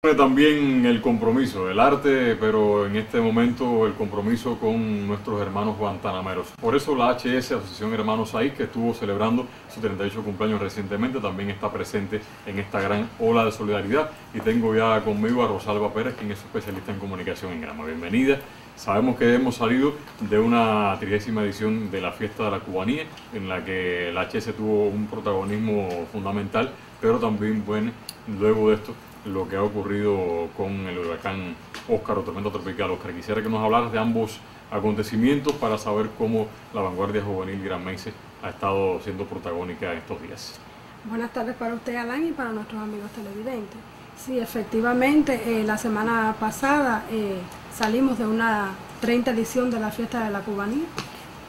También el compromiso, el arte, pero en este momento el compromiso con nuestros hermanos guantanameros. Por eso la HS, Asociación Hermanos ahí que estuvo celebrando su 38 cumpleaños recientemente, también está presente en esta gran ola de solidaridad. Y tengo ya conmigo a Rosalba Pérez, quien es especialista en comunicación en Grama. Bienvenida. Sabemos que hemos salido de una trigésima edición de la fiesta de la cubanía, en la que la HS tuvo un protagonismo fundamental, pero también, bueno, luego de esto lo que ha ocurrido con el huracán Óscar o tormenta tropical. Oscar, quisiera que nos hablaras de ambos acontecimientos para saber cómo la vanguardia juvenil granmense ha estado siendo protagónica estos días. Buenas tardes para usted, Alan, y para nuestros amigos televidentes. Sí, efectivamente, eh, la semana pasada eh, salimos de una 30 edición de la fiesta de la cubanía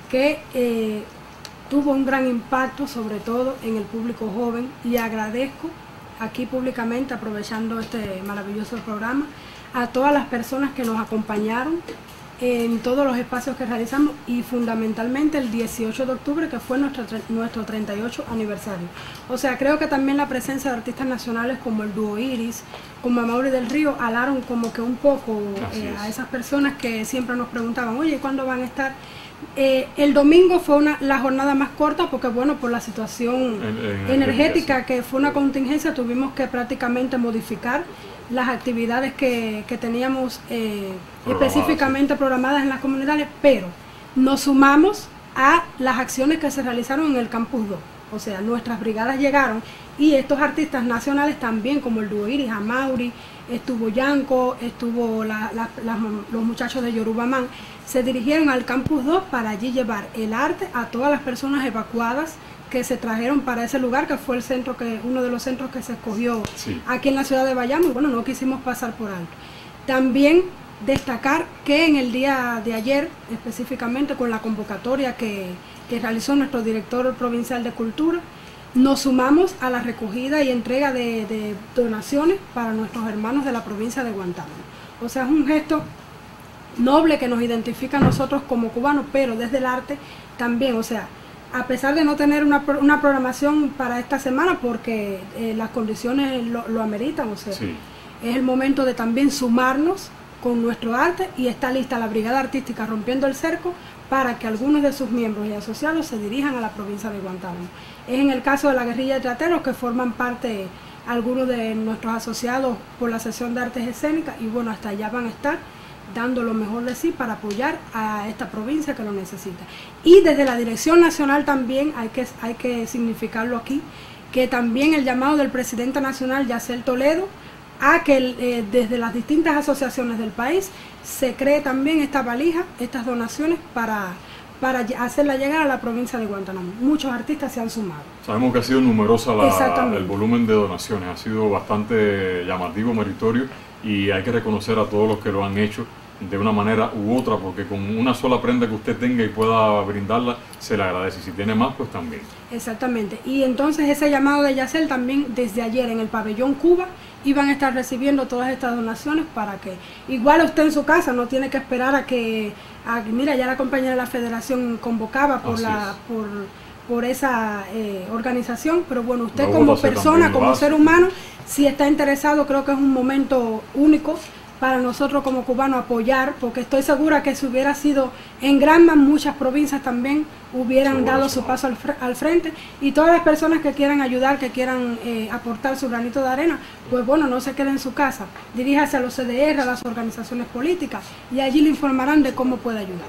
que eh, tuvo un gran impacto, sobre todo en el público joven, y agradezco aquí públicamente, aprovechando este maravilloso programa, a todas las personas que nos acompañaron en todos los espacios que realizamos y fundamentalmente el 18 de octubre que fue nuestro, nuestro 38 aniversario. O sea, creo que también la presencia de artistas nacionales como el dúo Iris, como Mauri del Río, alaron como que un poco eh, a esas personas que siempre nos preguntaban, oye, ¿cuándo van a estar? Eh, el domingo fue una, la jornada más corta porque, bueno, por la situación energética, que fue una contingencia, tuvimos que prácticamente modificar las actividades que, teníamos eh, específicamente programadas en las comunidades, pero nos sumamos a las acciones que se realizaron en el Campus 2. O sea, nuestras brigadas llegaron y estos artistas nacionales también, como el dúo Iris, Amauri, estuvo Yanko, estuvo los muchachos de Yorubamán, se dirigieron al Campus 2 para allí llevar el arte a todas las personas evacuadas que se trajeron para ese lugar, que fue el centro que uno de los centros que se escogió aquí en la ciudad de Bayamo, y bueno, no quisimos pasar por alto. También destacar que en el día de ayer, específicamente con la convocatoria que, realizó nuestro director provincial de Cultura, nos sumamos a la recogida y entrega de, donaciones para nuestros hermanos de la provincia de Guantánamo. O sea, es un gesto noble que nos identifica a nosotros como cubanos, pero desde el arte también, o sea, a pesar de no tener una, programación para esta semana, porque eh, las condiciones lo, ameritan, o sea, es el momento de también sumarnos con nuestro arte y está lista la Brigada Artística Rompiendo el Cerco para que algunos de sus miembros y asociados se dirijan a la provincia de Guantánamo. Es en el caso de la guerrilla de trateros que forman parte algunos de nuestros asociados por la sesión de artes escénicas y bueno, hasta allá van a estar dando lo mejor de sí para apoyar a esta provincia que lo necesita. Y desde la Dirección Nacional también hay que, hay que significarlo aquí, que también el llamado del presidente nacional Yacel Toledo a que eh, desde las distintas asociaciones del país se cree también esta valija, estas donaciones para, para hacerla llegar a la provincia de Guantánamo. Muchos artistas se han sumado. Sabemos que ha sido numerosa el volumen de donaciones, ha sido bastante llamativo, meritorio y hay que reconocer a todos los que lo han hecho de una manera u otra, porque con una sola prenda que usted tenga y pueda brindarla, se le agradece. Si tiene más, pues también. Exactamente. Y entonces ese llamado de Yacel también desde ayer en el pabellón Cuba iban a estar recibiendo todas estas donaciones para que igual usted en su casa no tiene que esperar a que, mira, ya la compañera de la federación convocaba por la... por por esa eh, organización, pero bueno, usted como persona, como ser humano, si está interesado, creo que es un momento único para nosotros como cubanos apoyar, porque estoy segura que si hubiera sido en Granma, muchas provincias también hubieran dado su paso al, frente. Y todas las personas que quieran ayudar, que quieran eh, aportar su granito de arena, pues bueno, no se queden en su casa, diríjase a los CDR, a las organizaciones políticas y allí le informarán de cómo puede ayudar.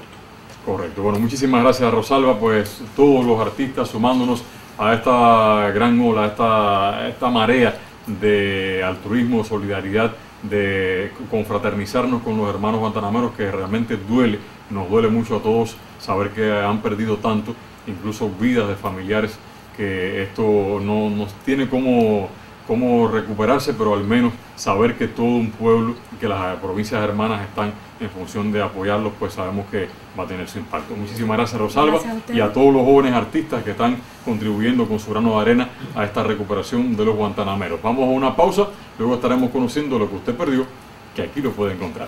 Correcto, bueno, muchísimas gracias Rosalba, pues todos los artistas sumándonos a esta gran ola, a esta, esta marea de altruismo, solidaridad de confraternizarnos con los hermanos guantanameros, que realmente duele, nos duele mucho a todos saber que han perdido tanto, incluso vidas de familiares, que esto no nos tiene como, como recuperarse, pero al menos saber que todo un pueblo y que las provincias hermanas están en función de apoyarlos, pues sabemos que va a tener su impacto. Muchísimas gracias Rosalba y a todos los jóvenes artistas que están contribuyendo con su grano de arena a esta recuperación de los guantanameros. Vamos a una pausa, luego estaremos conociendo lo que usted perdió, que aquí lo puede encontrar.